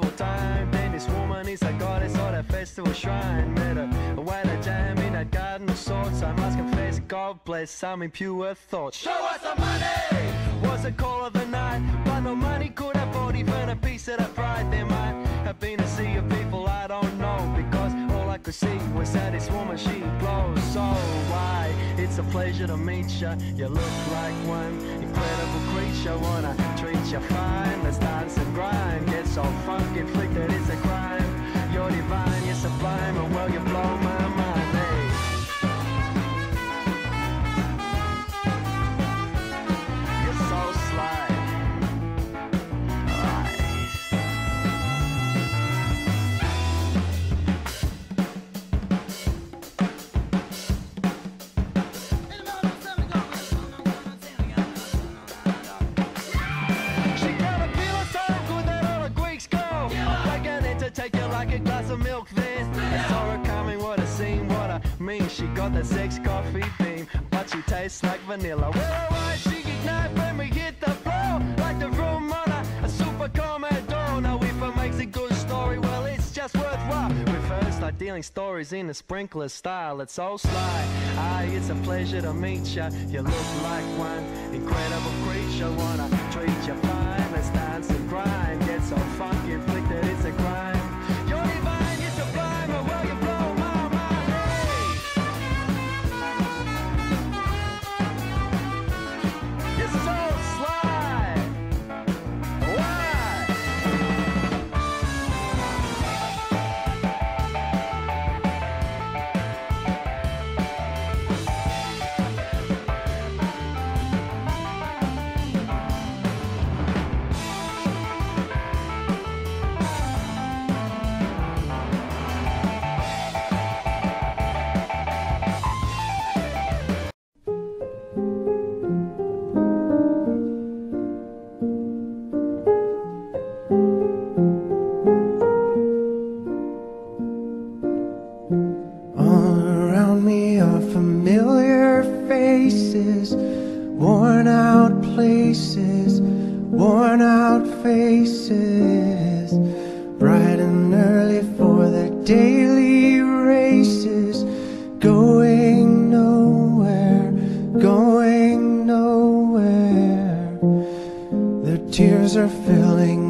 her face to a goddess of that festival shrine. Met her away I jam in that garden of sorts. I must confess, God bless some impure thoughts. Show us the money! Was the call of the night, but no money could have bought even a piece of that pride. There might have been a sea of people I don't know because all I could see was that this woman she glows. So why? It's a pleasure to meet ya. You look like one incredible creature. Wanna treat you fine. Let's dance flick that got that sex coffee beam, but she tastes like vanilla. Where Well, why she ignite when we hit the floor like the room on a, a super commodore. Now if it makes a good story, well it's just worthwhile. We first start dealing stories in a sprinkler style. It's so sly. Aye, it's a pleasure to meet ya. You look like one incredible creature. Wanna faces, worn out places, worn out faces, bright and early for their daily races, going nowhere, going nowhere. Their tears are filling